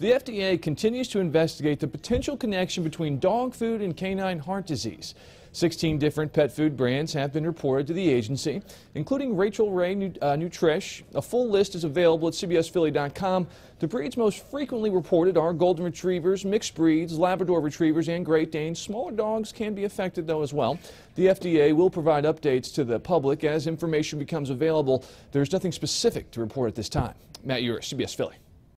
The FDA continues to investigate the potential connection between dog food and canine heart disease. 16 different pet food brands have been reported to the agency, including Rachael Ray uh, Nutrish. A full list is available at CBSPhilly.com. The breeds most frequently reported are Golden Retrievers, mixed breeds, Labrador Retrievers, and Great Danes. Smaller dogs can be affected, though, as well. The FDA will provide updates to the public as information becomes available. There's nothing specific to report at this time. Matt Yurus, CBS Philly.